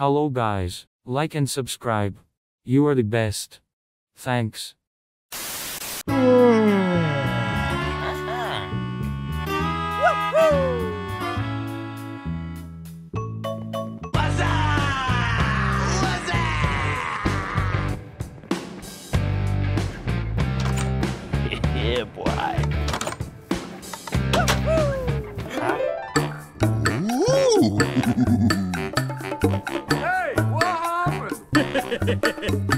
Hello guys, like and subscribe. You are the best. Thanks. yeah, boy. God.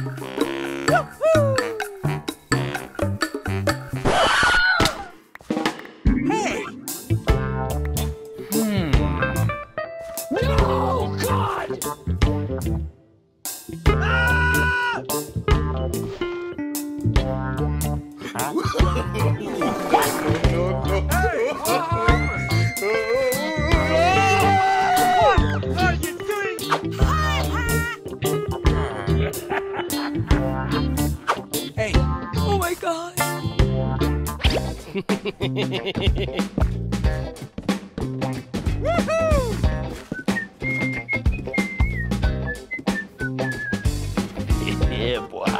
yeah, boy.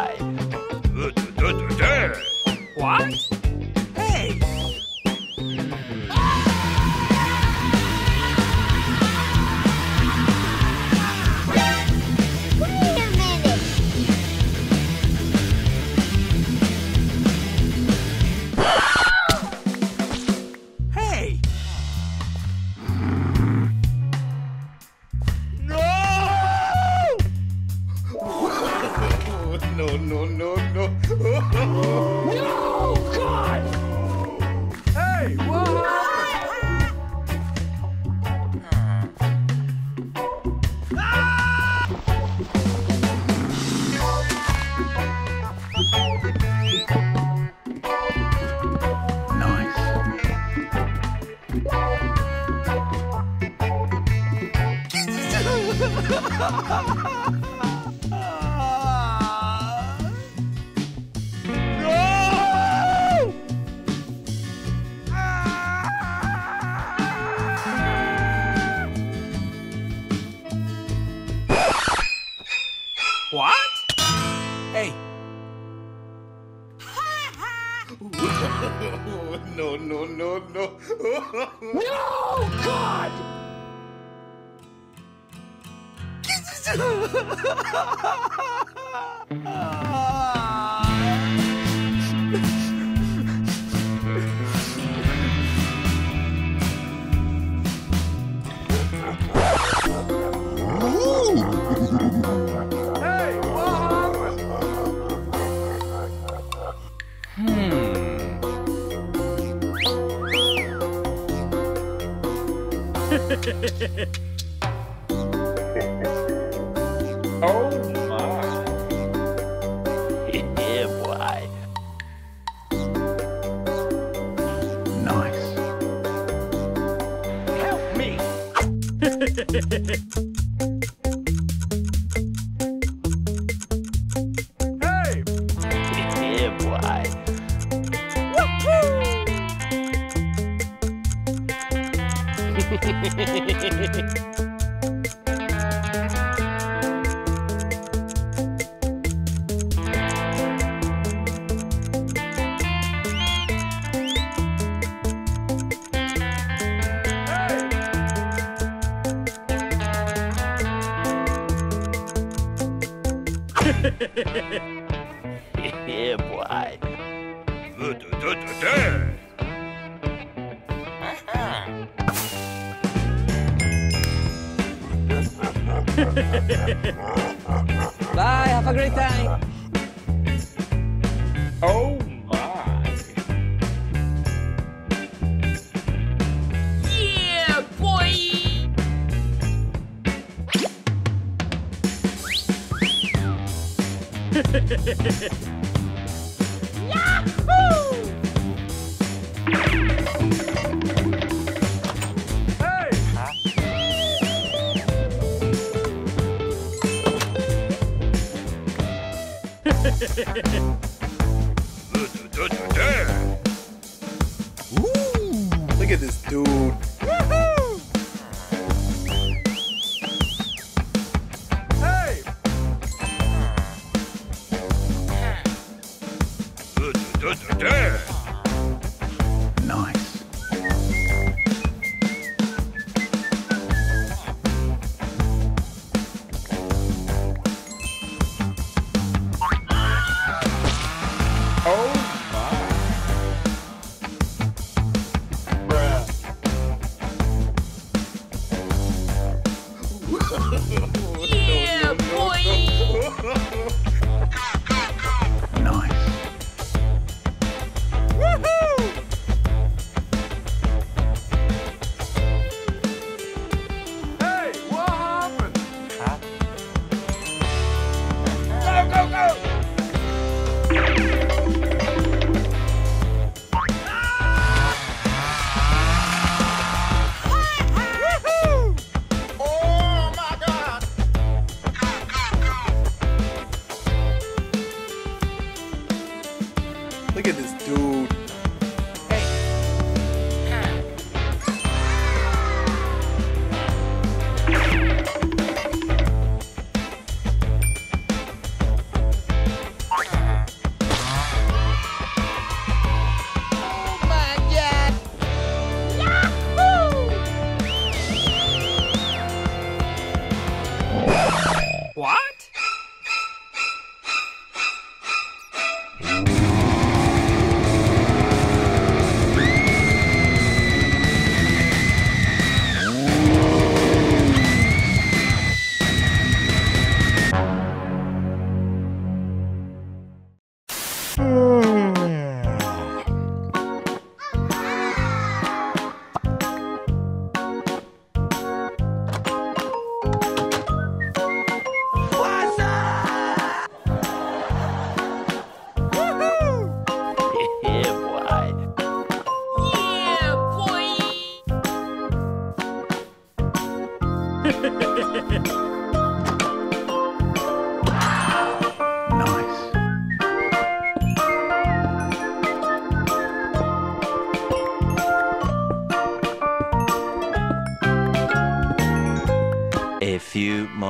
What? What? Hey. no, no, no, no. Hey, what hmm. Hey. Yeah, boy. yeah, boy. Bye, have a great time. Oh Ha ha ha ha!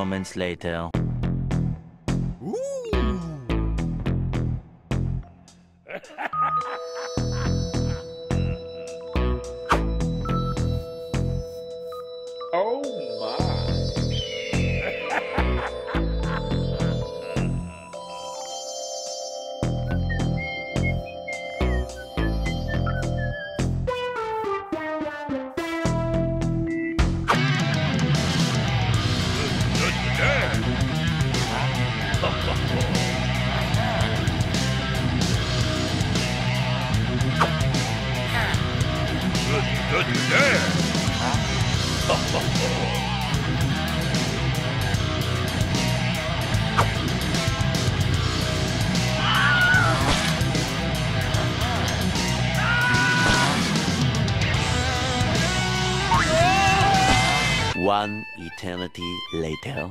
moments later. oh my. One eternity later.